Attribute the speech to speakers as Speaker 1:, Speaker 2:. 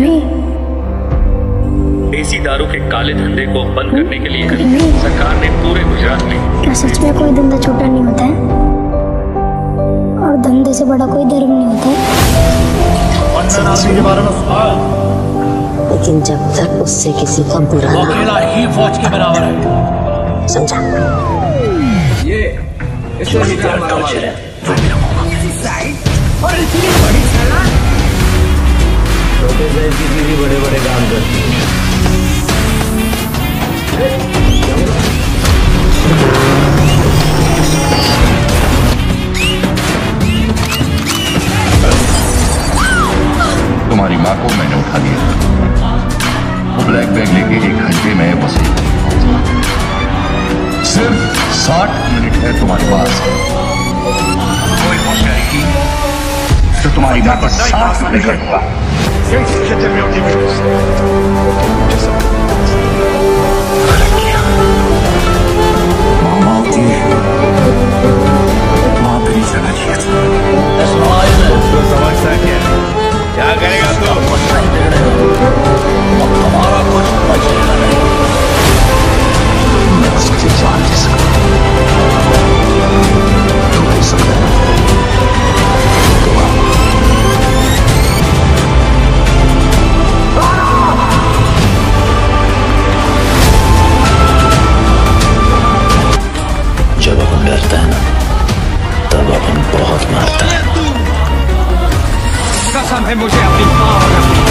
Speaker 1: नहीं।
Speaker 2: देसी दारू के काले धंधे को बंद करने के लिए सरकार ने पूरे गुजरात में
Speaker 1: क्या सच में कोई धंधा छोटा नहीं होता है? और धंधे से बड़ा कोई धर्म नहीं होता है?
Speaker 3: लेकिन जब तक उससे किसी का बुरा
Speaker 4: अकेला ही फौज के बराबर है। समझा?
Speaker 3: ये इसको हो, समझा
Speaker 4: बड़े बड़े काम करती है
Speaker 5: तुम्हारी माँ को मैंने उठा लिया। वो ब्लैक बैग लेके एक घंटे में वसूल सिर्फ़ साठ मिनट है तुम्हारे पास। कोई हो जाएगी तो तुम्हारी माँ को
Speaker 6: Qu'est-ce que t'as en Sam hemos be pintado.